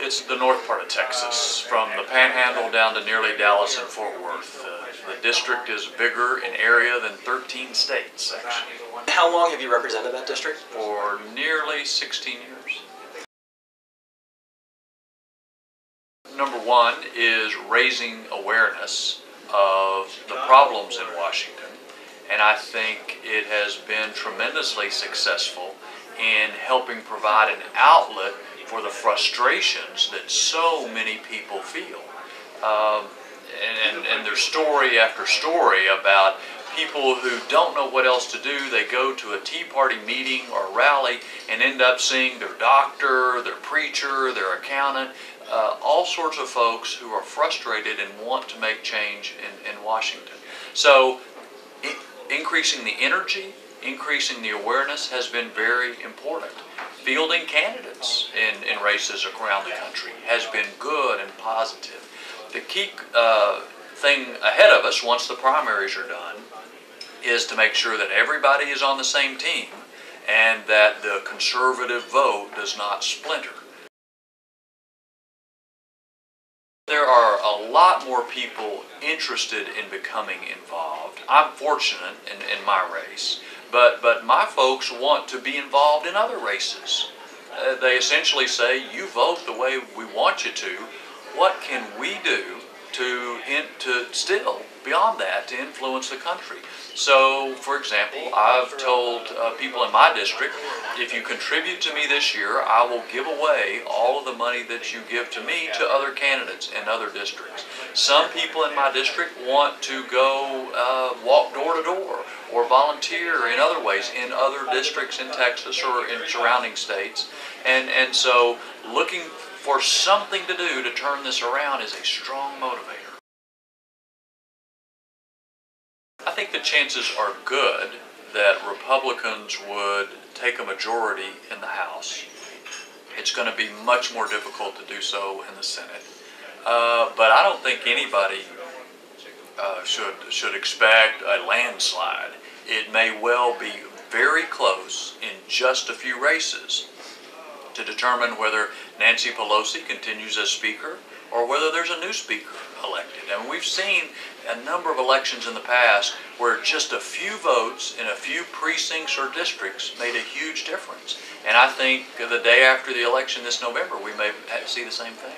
It's the north part of Texas, from the Panhandle down to nearly Dallas and Fort Worth. Uh, the district is bigger in area than 13 states, actually, How long have you represented that district? for nearly 16 years. Number one is raising awareness of the problems in Washington, and I think it has been tremendously successful in helping provide an outlet for the frustrations that so many people feel. Um, and, and, and there's story after story about people who don't know what else to do. They go to a Tea Party meeting or rally and end up seeing their doctor, their preacher, their accountant, uh, all sorts of folks who are frustrated and want to make change in, in Washington. So, increasing the energy, increasing the awareness has been very important. Fielding candidates in, in races around the country has been good and positive. The key uh, thing ahead of us, once the primaries are done, is to make sure that everybody is on the same team and that the conservative vote does not splinter. There are a lot more people interested in becoming involved. I'm fortunate in, in my race, but, but my folks want to be involved in other races. Uh, they essentially say, you vote the way we want you to. What can we do to, in, to still, beyond that, to influence the country? So, for example, I've told uh, people in my district, if you contribute to me this year, I will give away all of the money that you give to me to other candidates in other districts. Some people in my district want to go uh, walk door to door or volunteer in other ways in other districts in Texas or in surrounding states. And, and so looking for something to do to turn this around is a strong motivator. Think the chances are good that Republicans would take a majority in the House. It's going to be much more difficult to do so in the Senate. Uh, but I don't think anybody uh, should should expect a landslide. It may well be very close in just a few races to determine whether Nancy Pelosi continues as Speaker or whether there's a new Speaker elected. And we've seen a number of elections in the past where just a few votes in a few precincts or districts made a huge difference. And I think the day after the election this November, we may see the same thing.